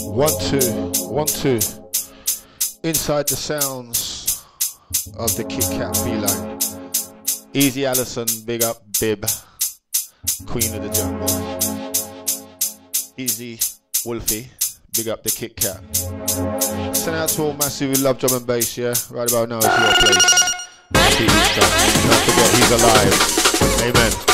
One, two, one, two. Inside the sounds of the Kit Kat feline. Easy Alison, big up Bib, Queen of the Jungle. Easy Wolfie, big up the Kit Kat. Send out to all massive love drum and bass, yeah? Right about now is your place. Don't forget he's alive. Amen.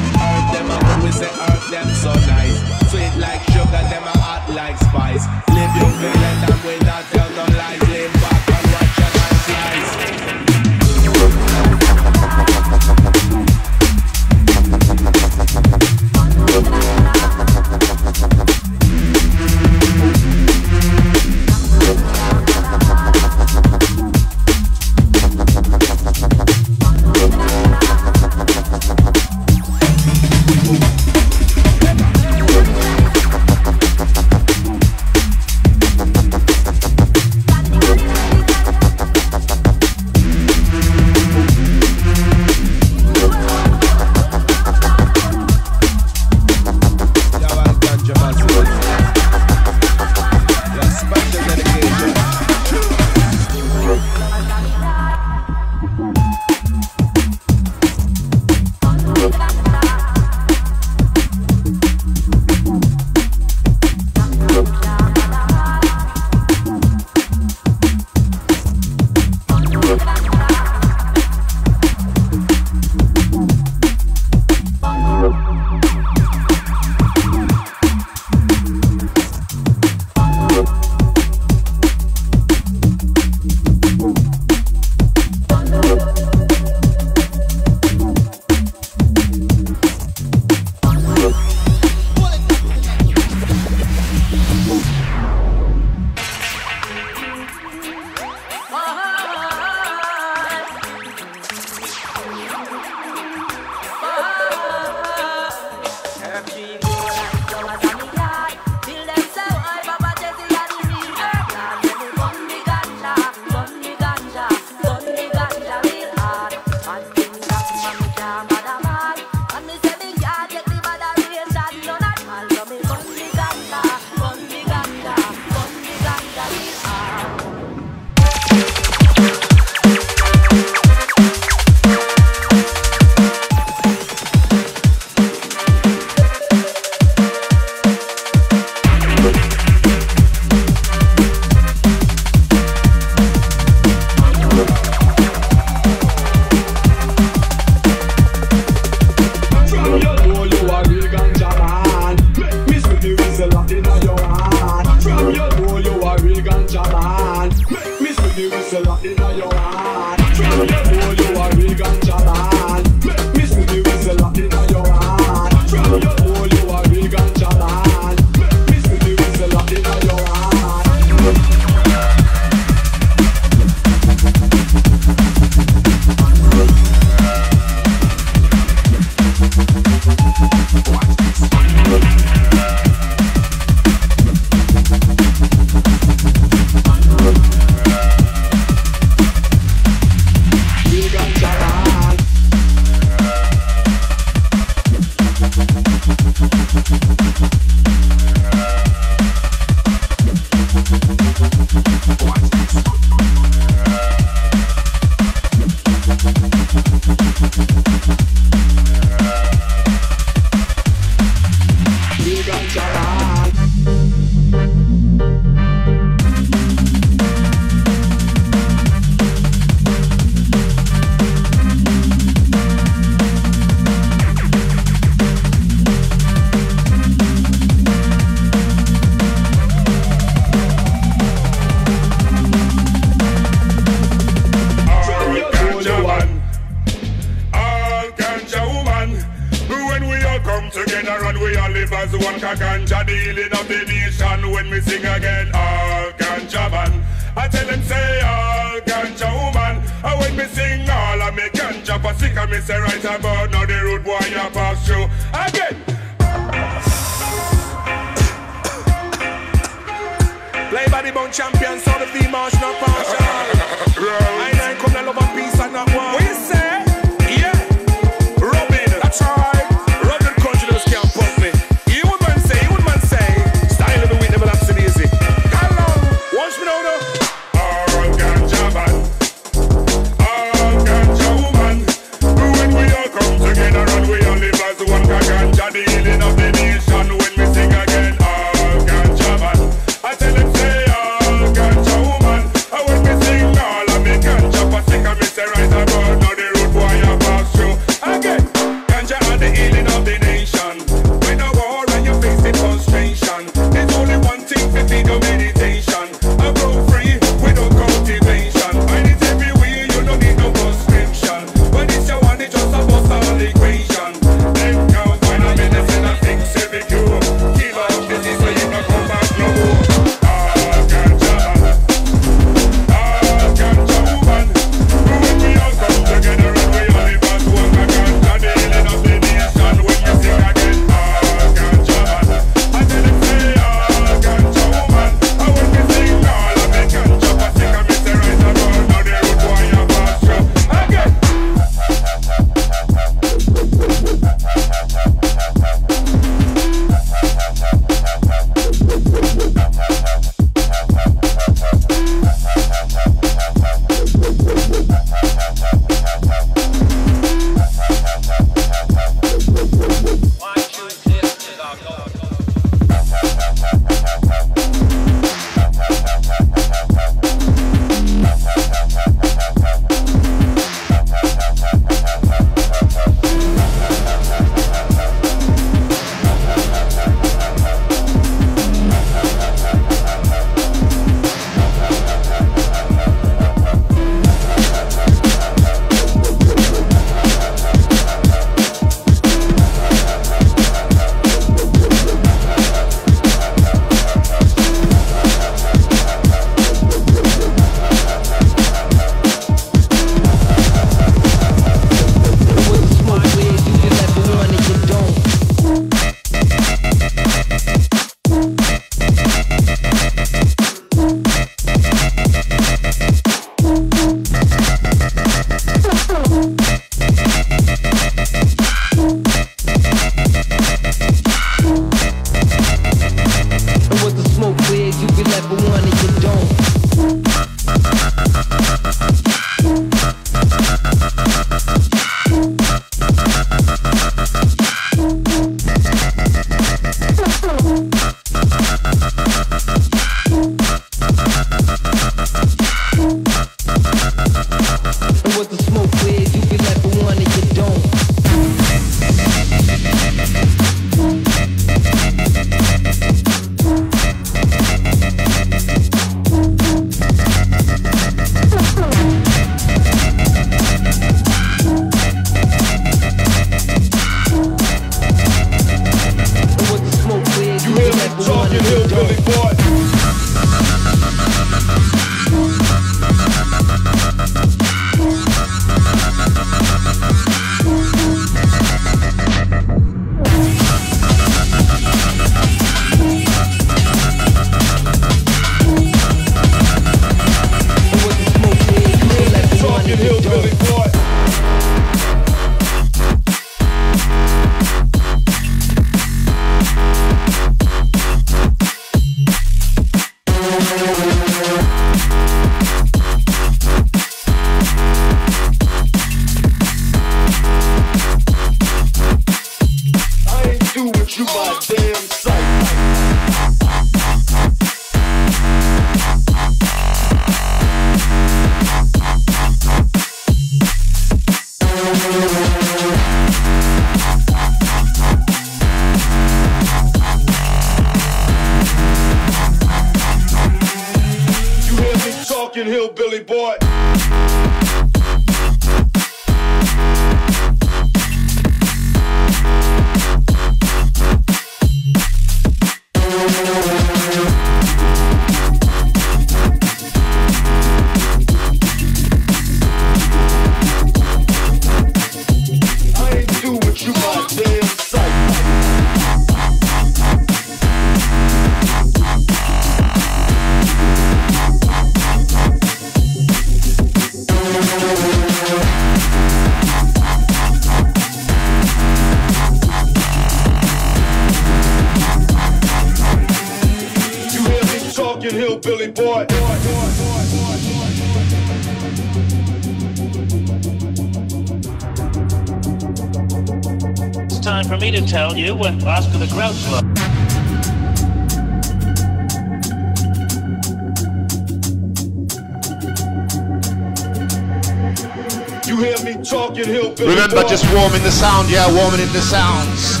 Sound, yeah, warming in the sounds.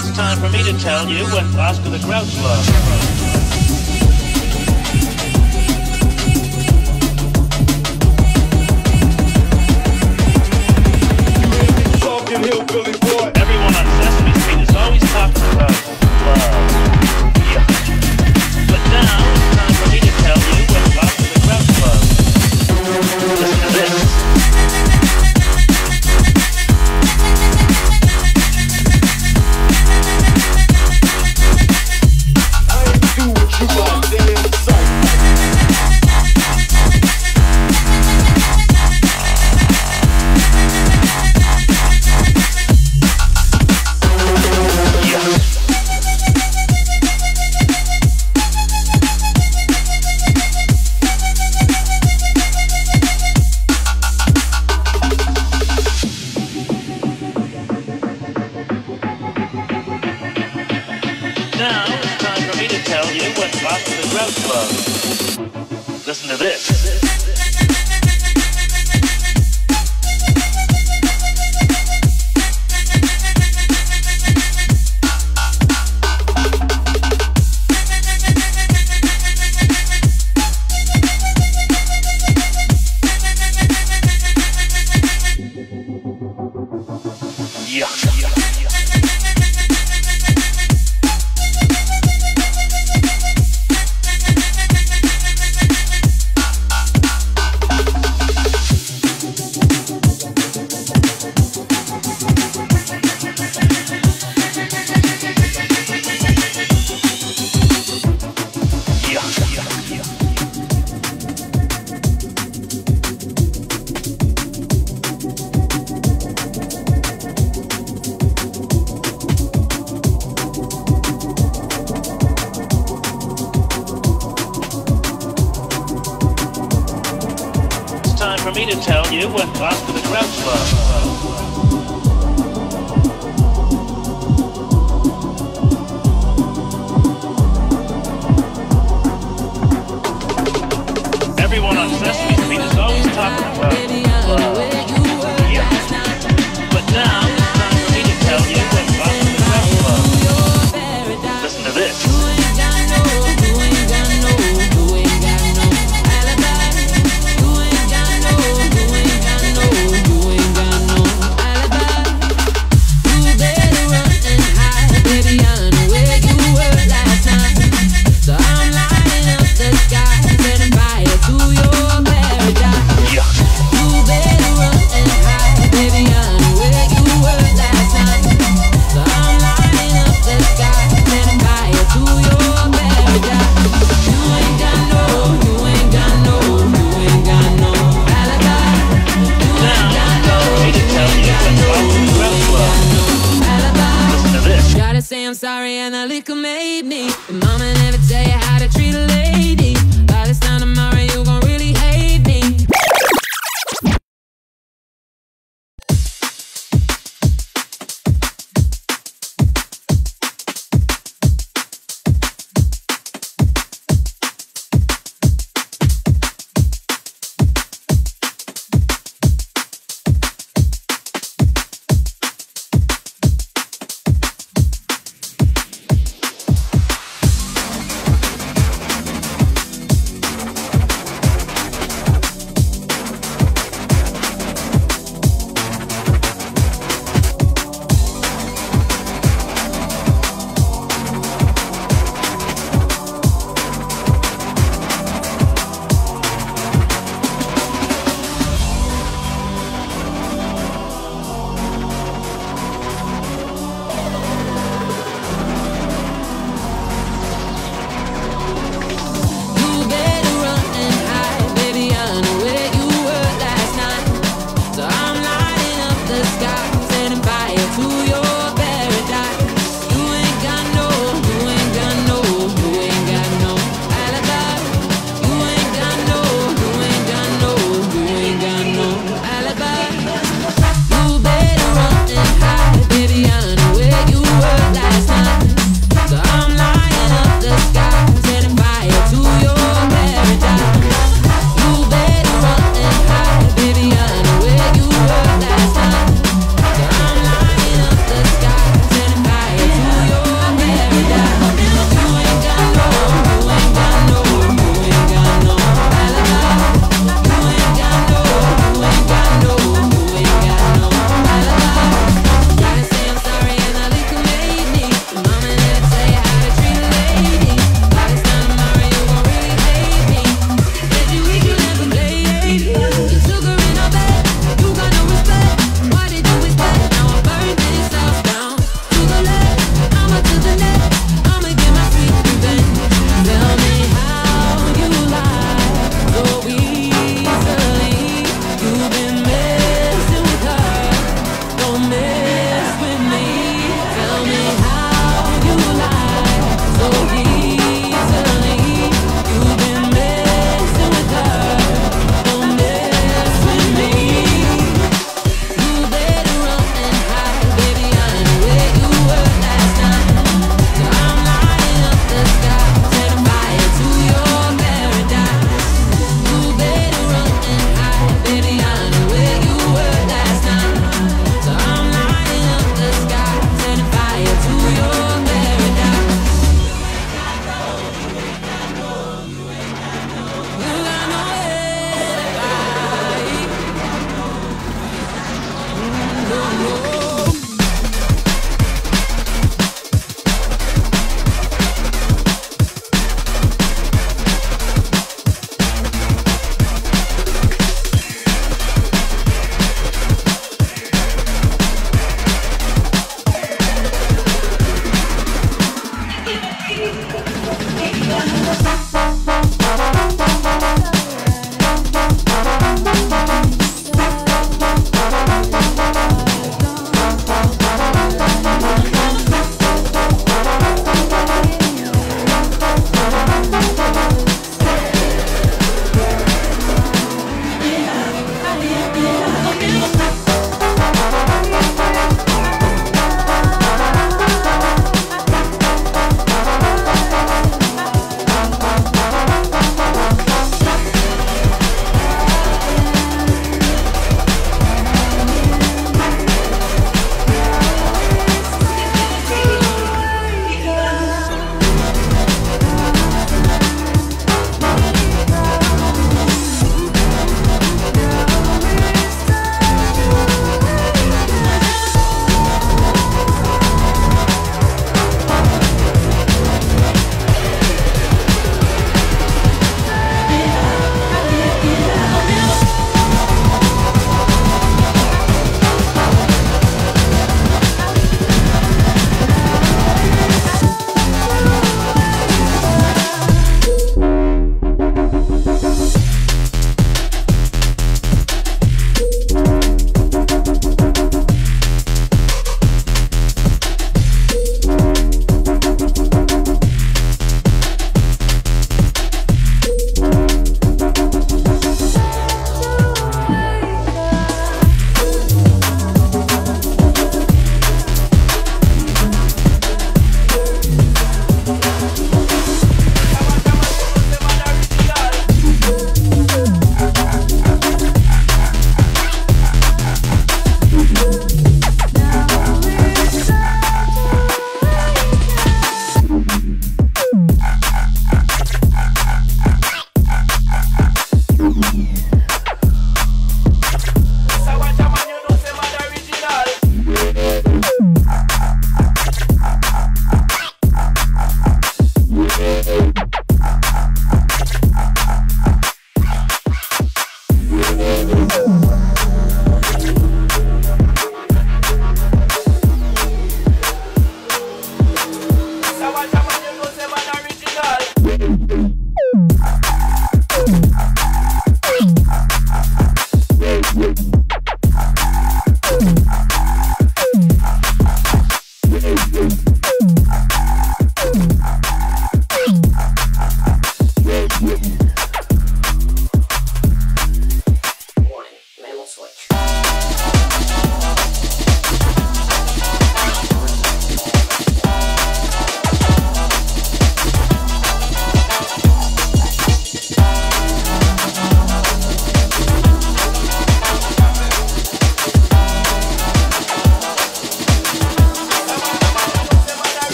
It's time for me to tell you what Oscar the Grouch loves.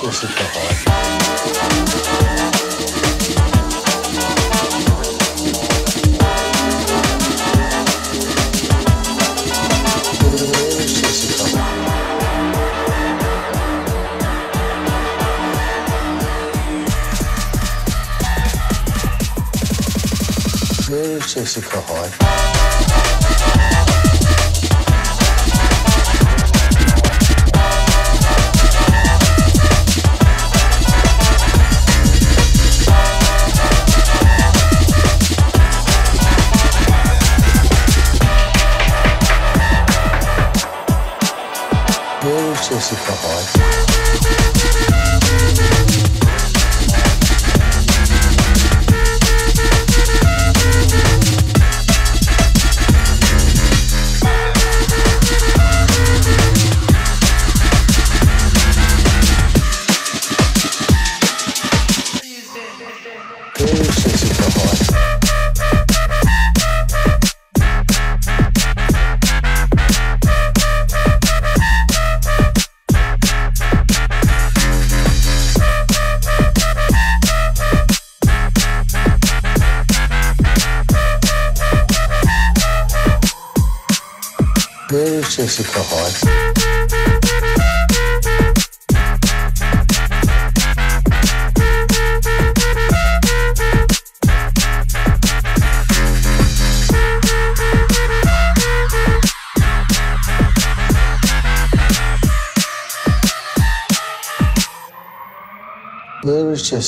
Where is. Jessica High. pussy for.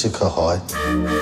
Where is Jessica High?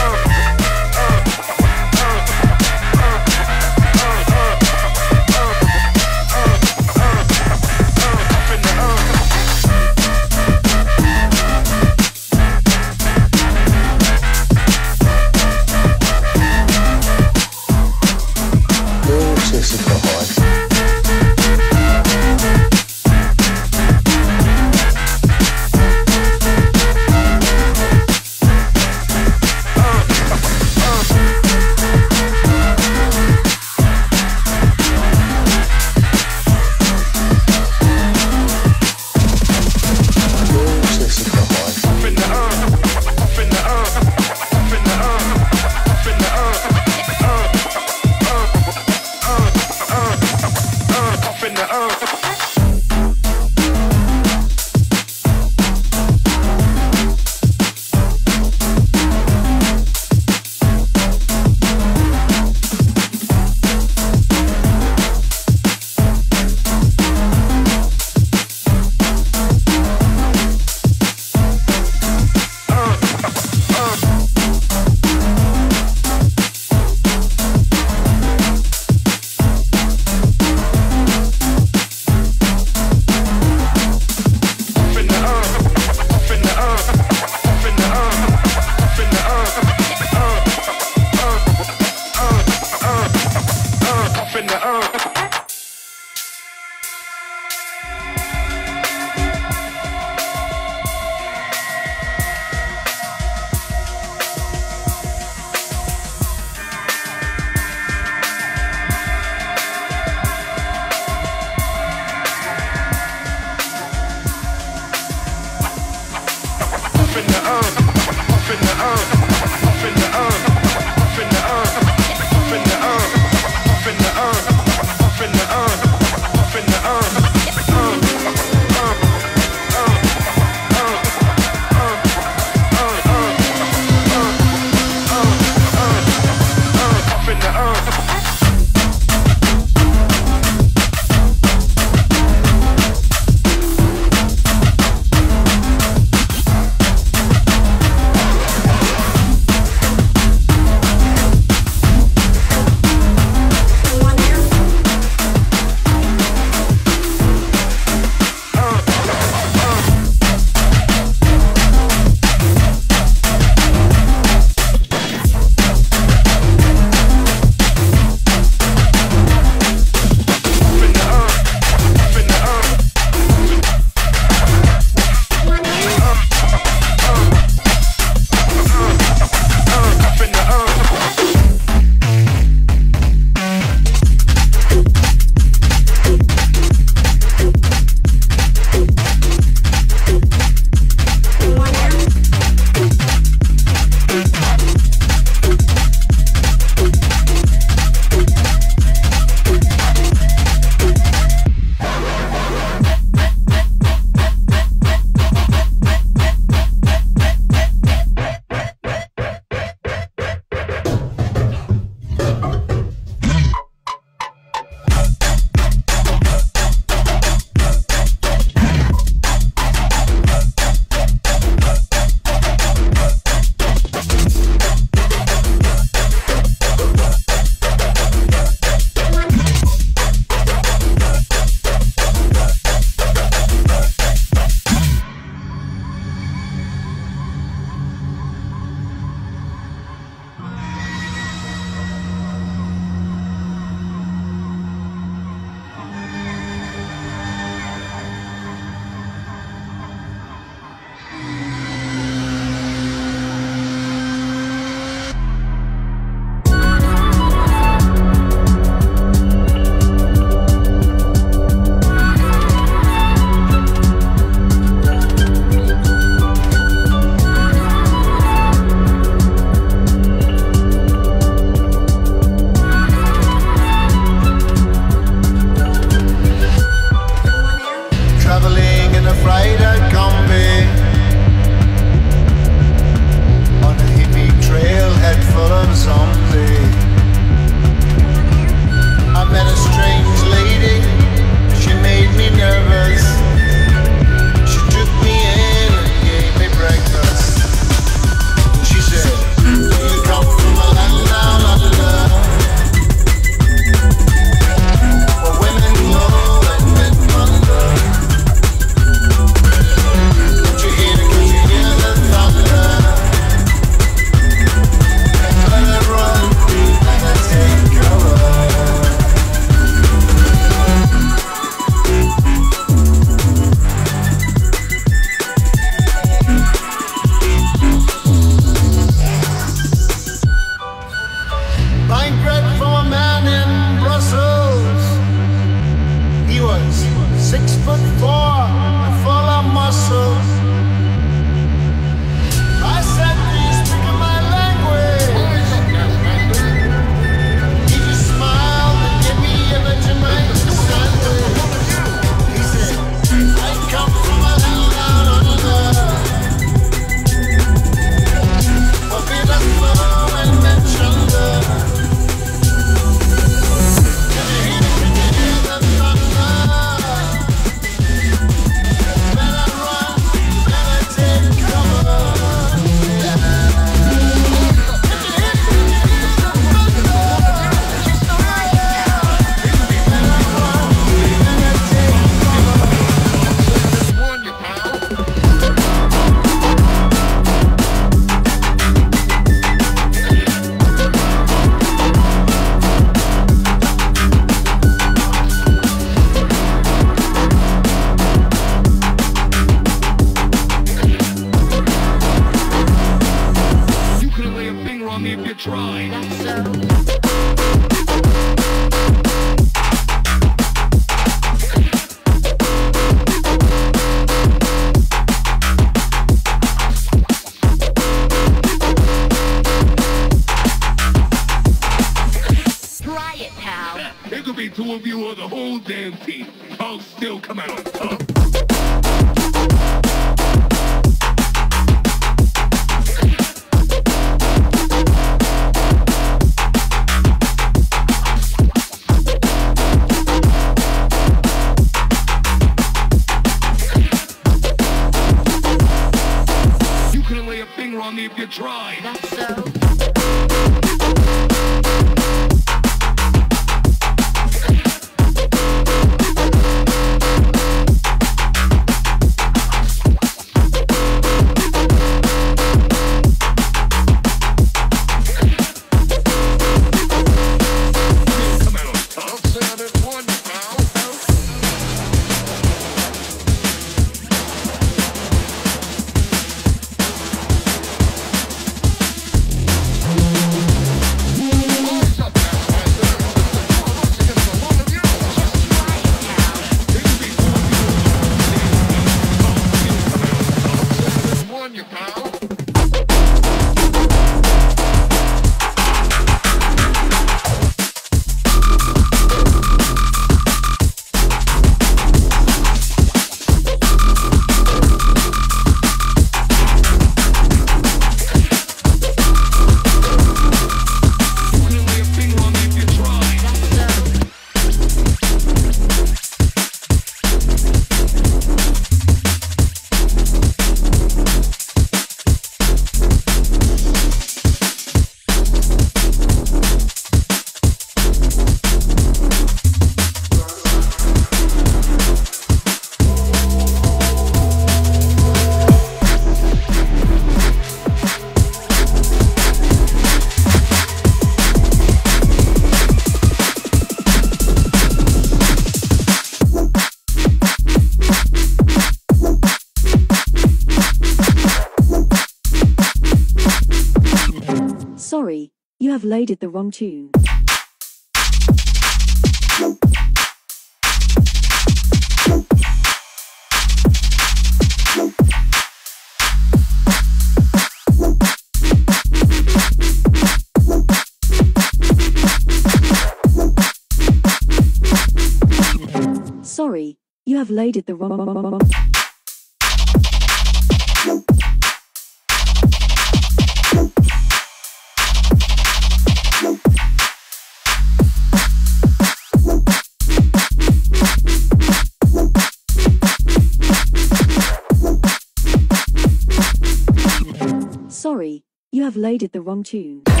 played it the wrong tune.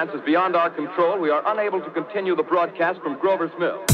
circumstances beyond our control, we are unable to continue the broadcast from Grover's Mill.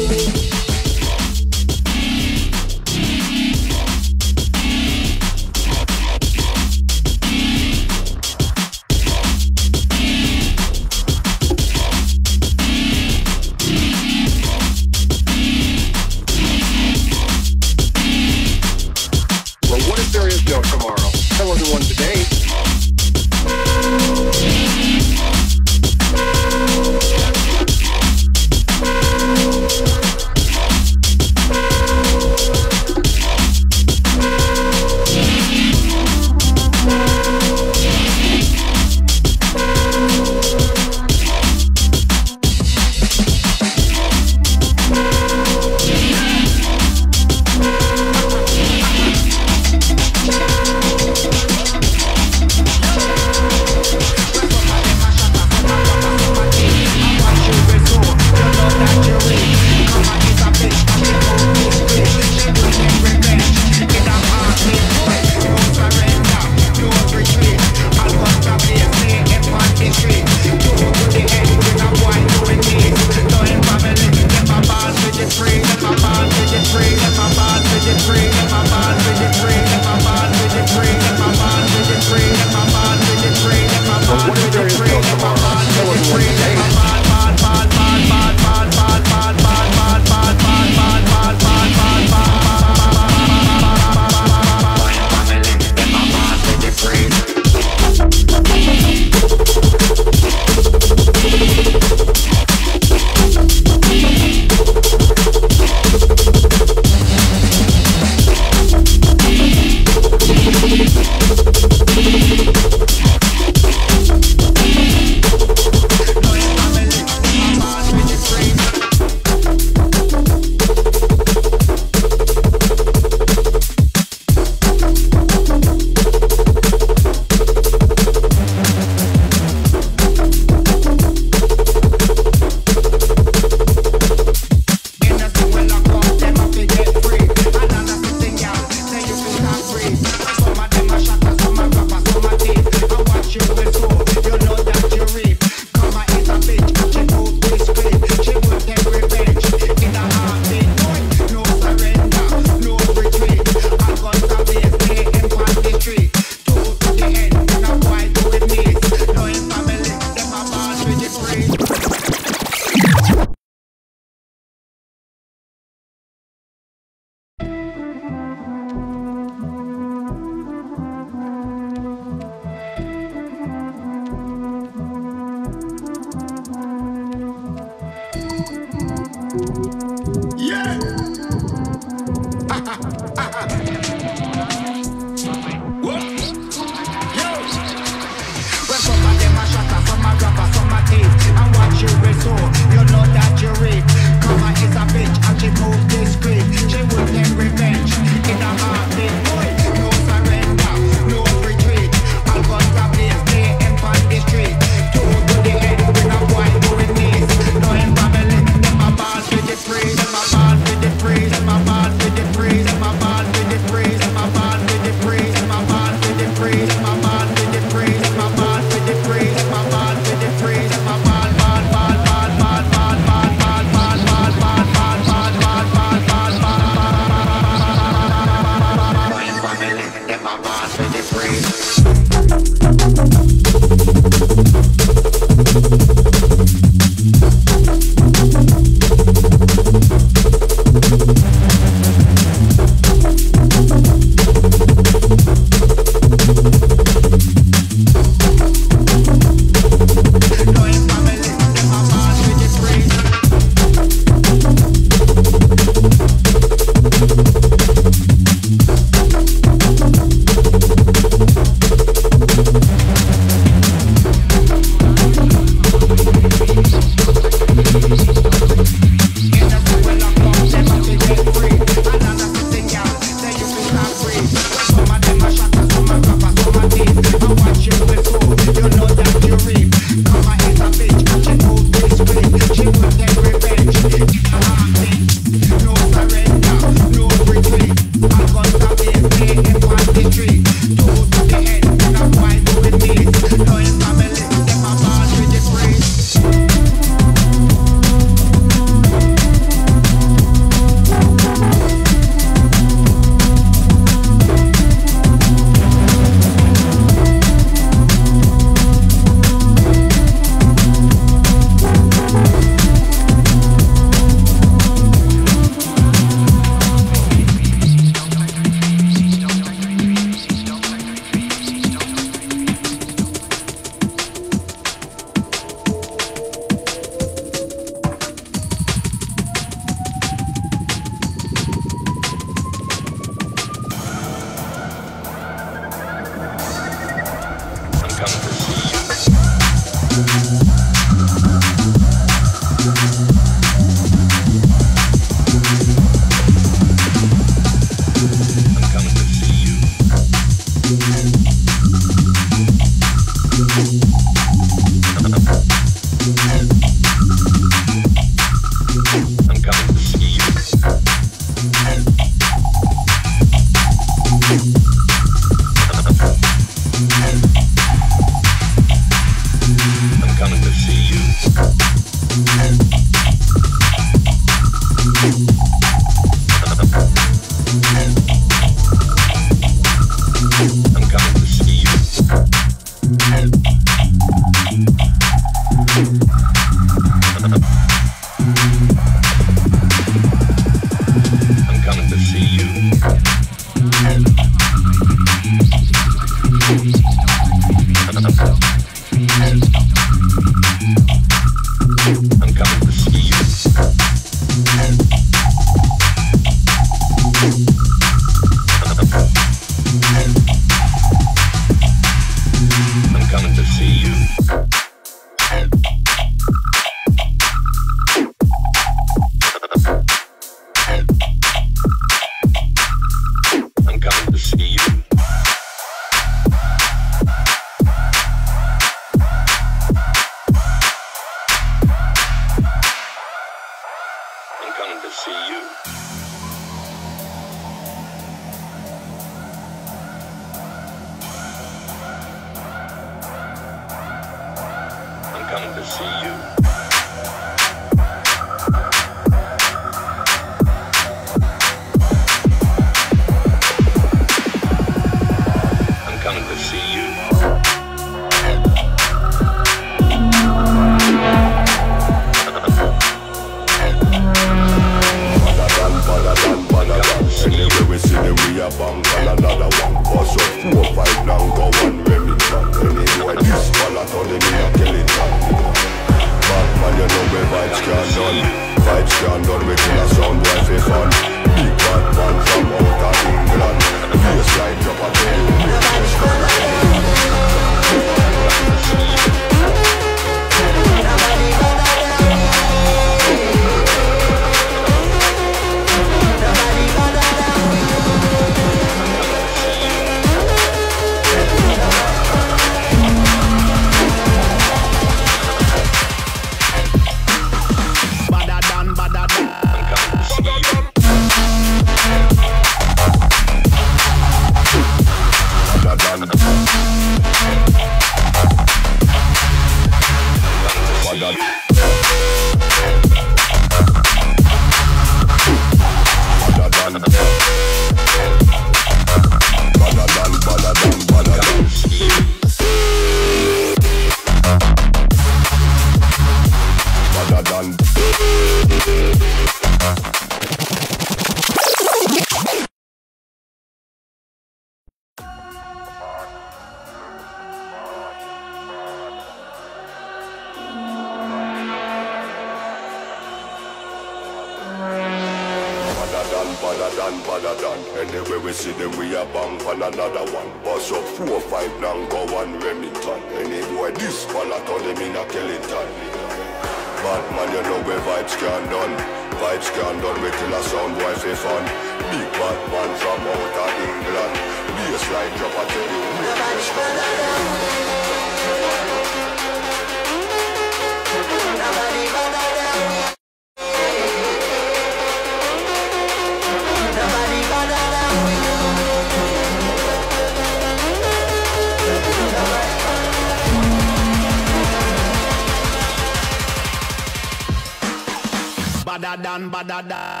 Badadan, badadan.